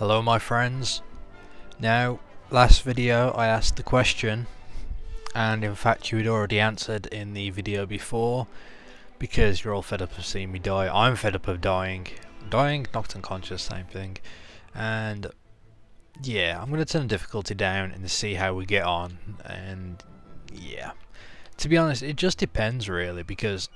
Hello my friends. Now, last video I asked the question and in fact you had already answered in the video before because you're all fed up of seeing me die. I'm fed up of dying. Dying, knocked unconscious, same thing. And yeah, I'm going to turn the difficulty down and see how we get on and yeah. To be honest, it just depends really because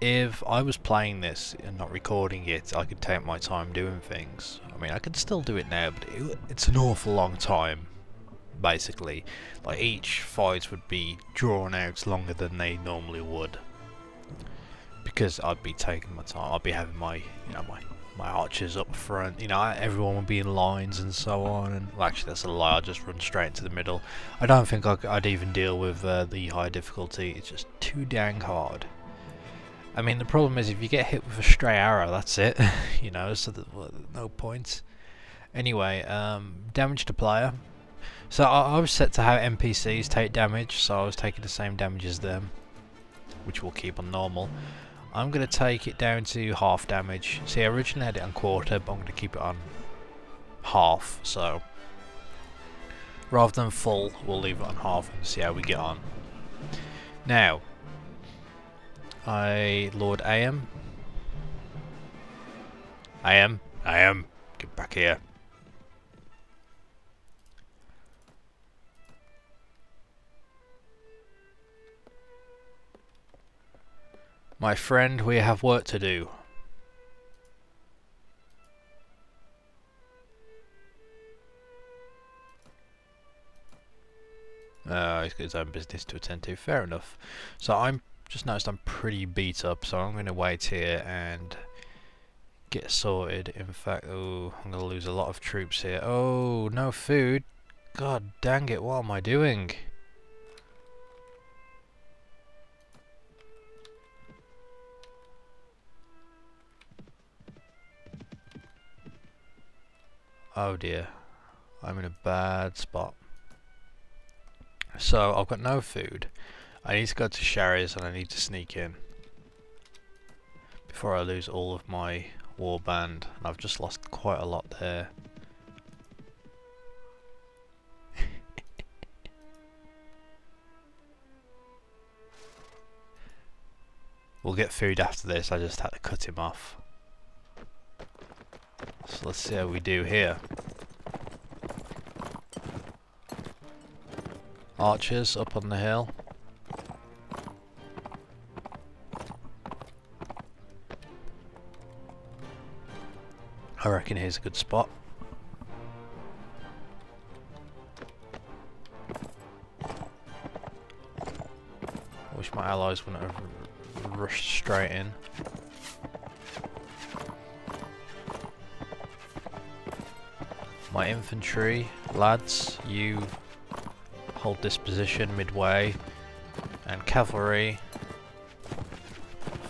if I was playing this and not recording it, I could take my time doing things. I mean, I could still do it now, but it, it's an awful long time, basically. Like, each fight would be drawn out longer than they normally would. Because I'd be taking my time, I'd be having my, you know, my, my archers up front, you know, everyone would be in lines and so on, and well, actually that's a lie, I'd just run straight into the middle. I don't think I'd even deal with uh, the high difficulty, it's just too dang hard. I mean, the problem is if you get hit with a stray arrow, that's it. you know, so well, no point. Anyway, um, damage to player. So I, I, was set to have NPCs take damage, so I was taking the same damage as them, which we'll keep on normal. I'm going to take it down to half damage. See, I originally had it on quarter, but I'm going to keep it on half, so rather than full, we'll leave it on half and see how we get on. Now, I Lord I Am. I am. I am. Get back here. My friend, we have work to do. Uh, he's got his own business to attend to. Fair enough. So I'm just noticed I'm pretty beat up, so I'm going to wait here and get sorted. In fact, oh, I'm going to lose a lot of troops here. Oh, no food. God dang it, what am I doing? Oh dear, I'm in a bad spot. So I've got no food. I need to go to Shariz and I need to sneak in before I lose all of my warband and I've just lost quite a lot there. we'll get food after this, I just had to cut him off. So let's see how we do here. Archers up on the hill. I reckon here's a good spot. I wish my allies wouldn't have rushed straight in. My infantry, lads, you hold this position midway, and cavalry,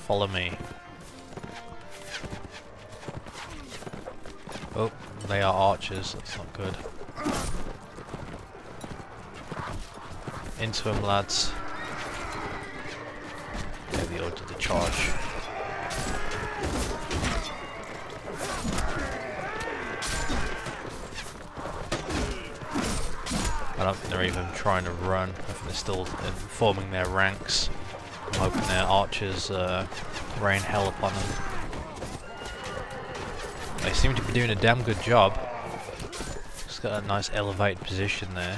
follow me. They are archers, that's not good. Into them, lads. Get the order to charge. I don't think they're even trying to run. I think they're still forming their ranks. I'm hoping their archers uh, rain hell upon them. Seem to be doing a damn good job. Just got a nice elevated position there.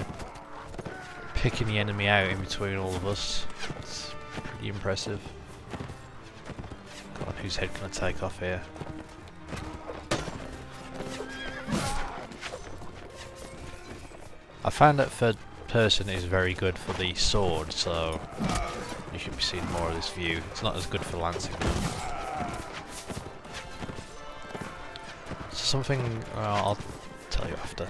Picking the enemy out in between all of us. It's pretty impressive. God, whose head can I take off here? I found that third person is very good for the sword, so you should be seeing more of this view. It's not as good for lancing something uh, I'll tell you after.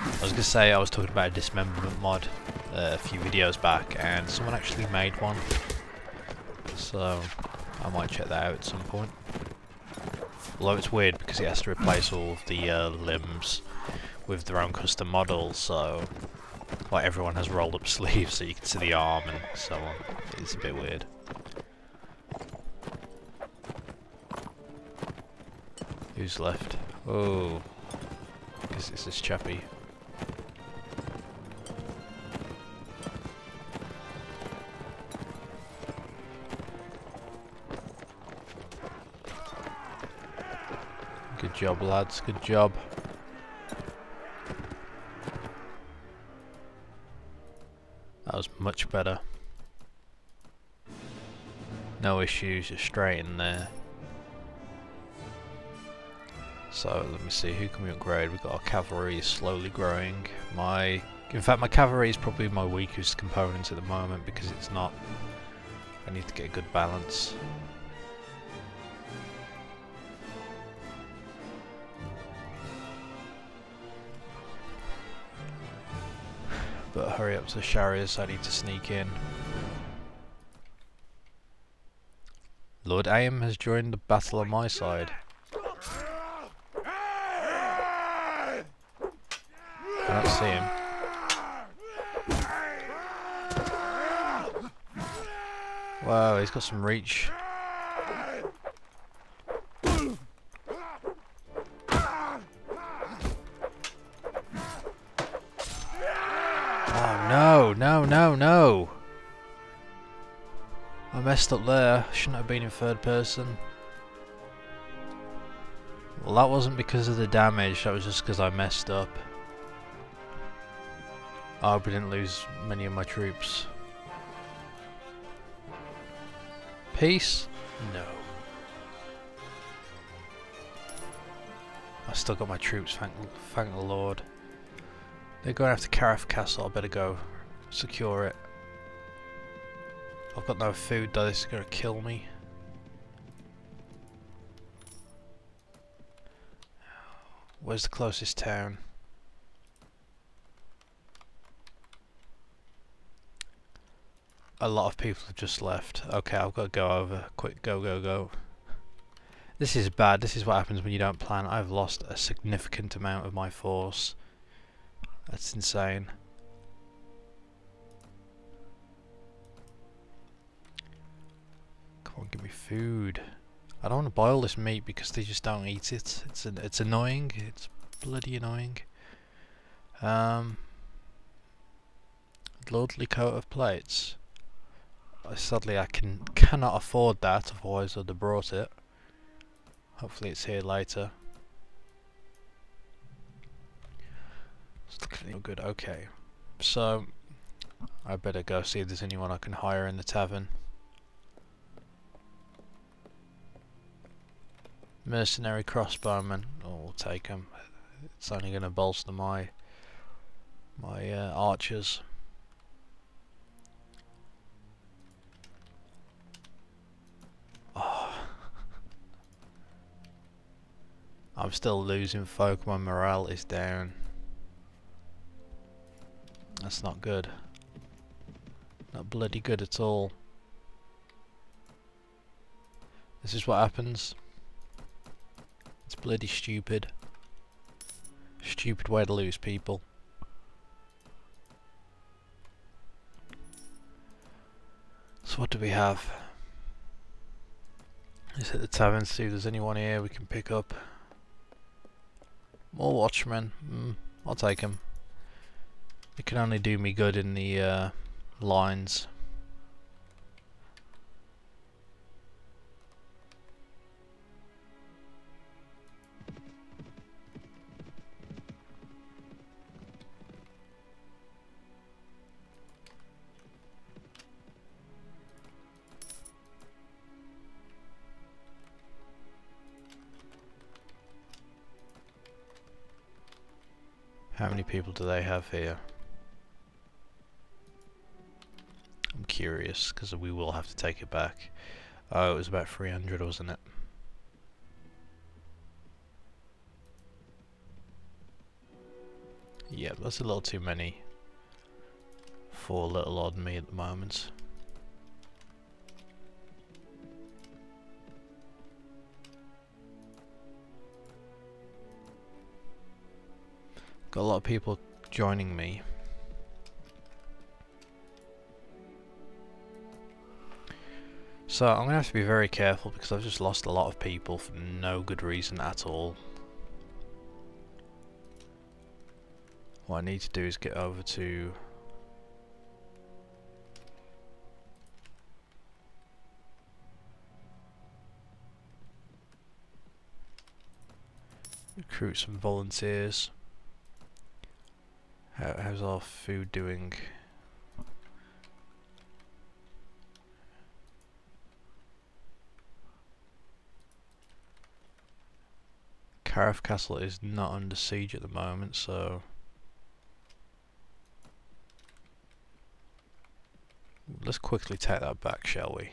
I was going to say I was talking about a dismemberment mod uh, a few videos back and someone actually made one. So I might check that out at some point. Although it's weird because it has to replace all of the uh, limbs with their own custom models, so like everyone has rolled up sleeves so you can see the arm and so on. It's a bit weird. Who's left? Oh. Because it's this chappy. Good job, lads. Good job. That was much better. No issues, just straight in there. So let me see, who can we upgrade? We've got our cavalry slowly growing. My, in fact my cavalry is probably my weakest component at the moment because it's not, I need to get a good balance. But hurry up to the Shariz, I need to sneak in. Lord Aim has joined the battle on my side. I don't see him. Wow, he's got some reach. Oh no, no, no, no! I messed up there. Shouldn't have been in third person. Well, that wasn't because of the damage. That was just because I messed up. I hope I didn't lose many of my troops. Peace? No. I still got my troops, thank, thank the Lord. They're going after Caraf Castle, I better go secure it. I've got no food though, this is gonna kill me. Where's the closest town? A lot of people have just left. Okay, I've got to go over. Quick, go, go, go. This is bad. This is what happens when you don't plan. I've lost a significant amount of my force. That's insane. Come on, give me food. I don't want to boil this meat because they just don't eat it. It's an, it's annoying. It's bloody annoying. Um, lordly coat of plates. Sadly, I can cannot afford that. Otherwise, I'd have brought it. Hopefully, it's here later. No good. Okay, so I better go see if there's anyone I can hire in the tavern. Mercenary crossbowman. Oh, we'll take him. It's only going to bolster my my uh, archers. Oh. I'm still losing folk. My morale is down. That's not good. Not bloody good at all. This is what happens it's bloody stupid. Stupid way to lose people. So what do we have? Let's hit the tavern, see if there's anyone here we can pick up. More watchmen. Mm, I'll take him. It can only do me good in the uh, lines. How many people do they have here? I'm curious, because we will have to take it back. Oh, it was about 300, wasn't it? Yeah, that's a little too many for little odd me at the moment. Got a lot of people joining me. So I'm going to have to be very careful because I've just lost a lot of people for no good reason at all. What I need to do is get over to recruit some volunteers. How, how's our food doing? Caraf Castle is not under siege at the moment, so let's quickly take that back, shall we?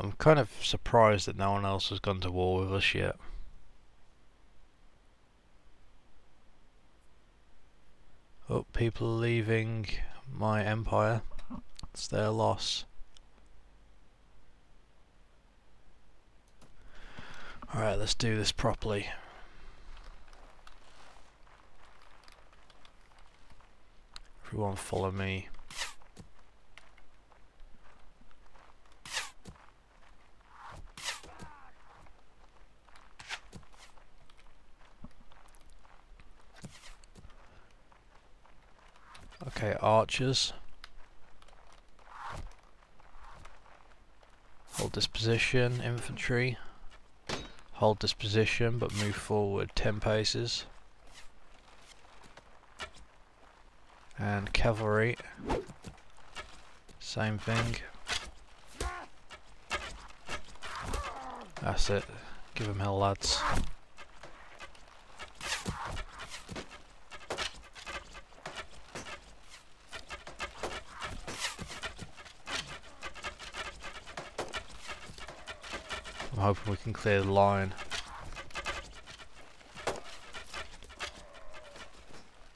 I'm kind of surprised that no one else has gone to war with us yet. Oh, people leaving my empire. It's their loss. Alright, let's do this properly. Everyone follow me. Okay, archers. Hold this position, infantry. Hold this position, but move forward 10 paces. And cavalry. Same thing. That's it. Give them hell, lads. Hoping we can clear the line.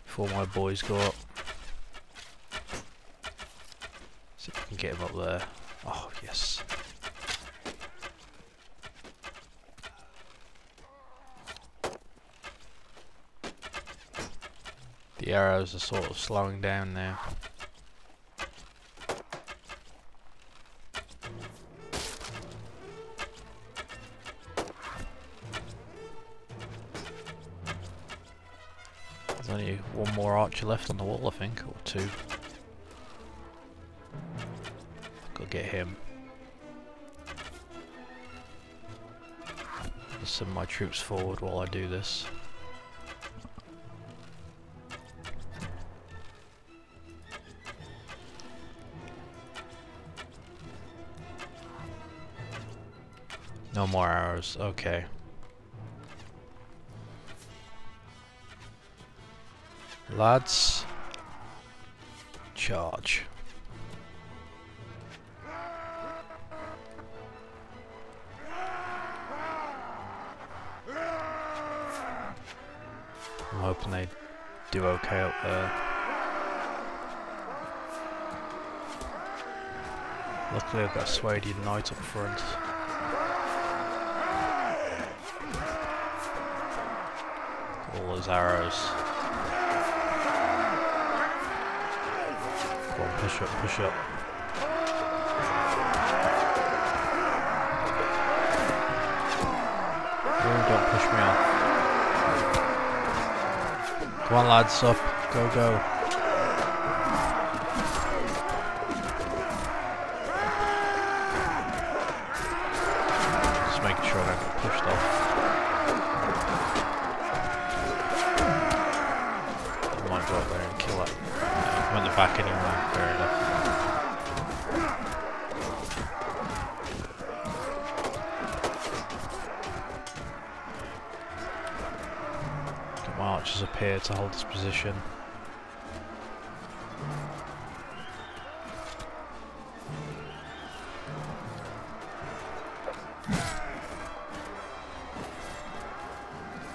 Before my boys go up. See if we can get him up there. Oh, yes. The arrows are sort of slowing down now. More archer left on the wall, I think, or two. Go get him. Just send my troops forward while I do this. No more arrows, okay. Lads, charge. I'm hoping they do okay up there. Luckily I've got a Swadian Knight up front. All those arrows. Push up, push up. Don't push me off. Come on lads, up. Go, go. Just making sure I don't get pushed off. I might go up there and kill it. I'm in the back anyway, to hold this position.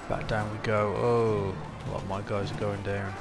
Back down we go. Oh, a lot of my guys are going down.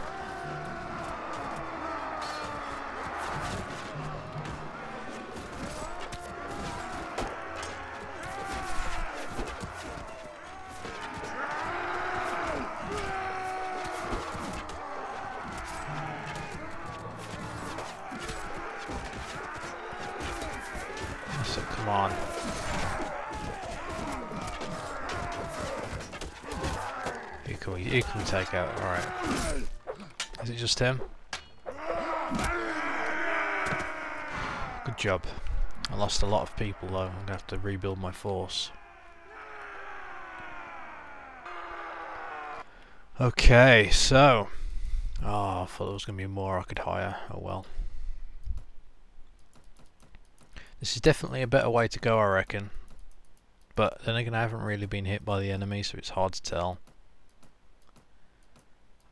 Take out, alright. Is it just him? Good job. I lost a lot of people though, I'm going to have to rebuild my force. Okay, so... Oh, I thought there was going to be more I could hire. Oh well. This is definitely a better way to go, I reckon. But then again, I haven't really been hit by the enemy, so it's hard to tell.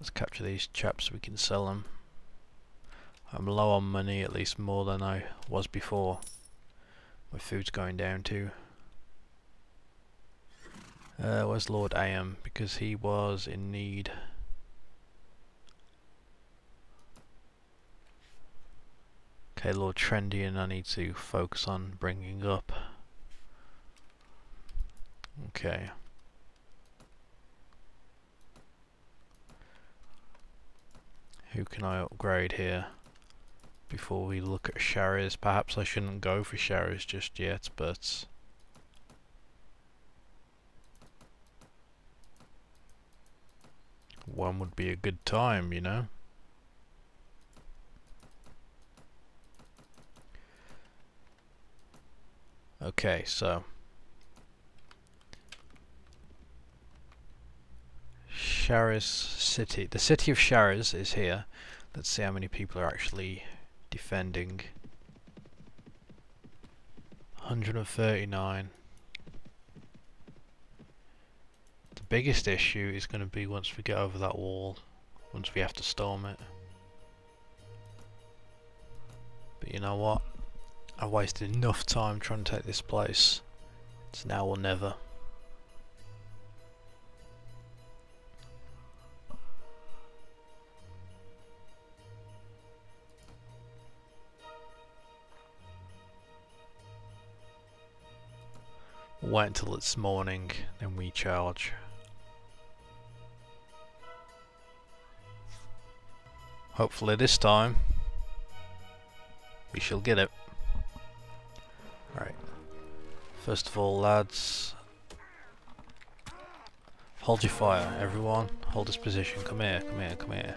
Let's capture these chaps so we can sell them. I'm low on money, at least more than I was before. My food's going down too. Uh, where's Lord Am? Because he was in need. Okay, Lord Trendian I need to focus on bringing up. Okay. Who can I upgrade here? Before we look at Shariz. Perhaps I shouldn't go for Shariz just yet, but... One would be a good time, you know? Okay, so... Shariz City. The city of Shariz is here. Let's see how many people are actually defending. 139. The biggest issue is going to be once we get over that wall, once we have to storm it. But you know what? I've wasted enough time trying to take this place. It's now or never. Wait until it's morning, then we charge. Hopefully this time we shall get it. Right. First of all, lads, hold your fire, everyone. Hold this position. Come here, come here, come here.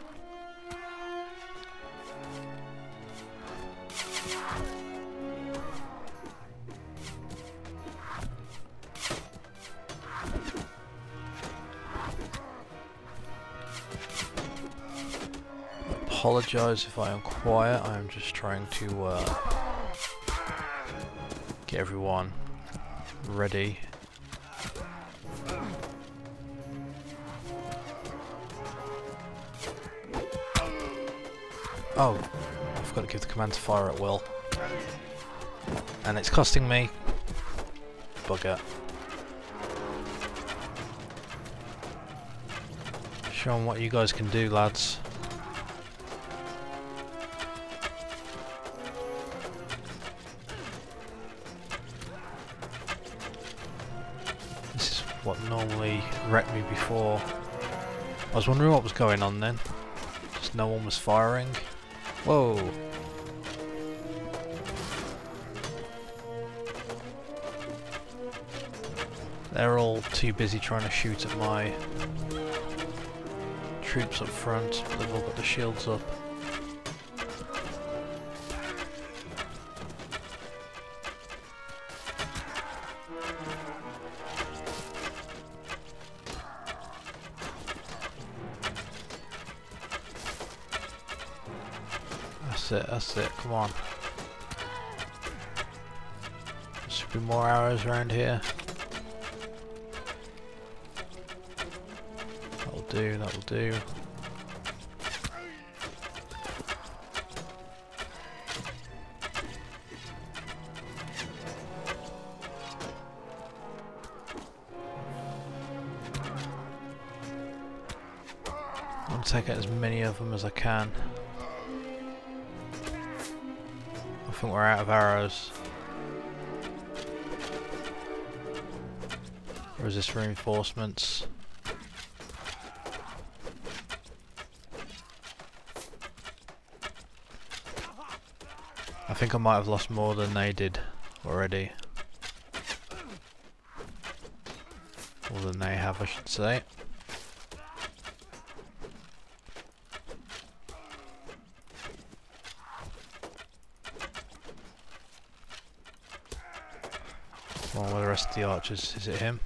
Apologise if I am quiet, I am just trying to uh, get everyone ready. Oh, I've got to give the command to fire at will. And it's costing me bugger. Show them what you guys can do, lads. What normally wrecked me before. I was wondering what was going on then. Just no one was firing. Whoa. They're all too busy trying to shoot at my troops up front, they've all got the shields up. That's it, that's it, come on. There should be more arrows around here. That'll do, that'll do. I'll take out as many of them as I can. are out of arrows. Or is this reinforcements? I think I might have lost more than they did already. More than they have, I should say. The archers, is it him?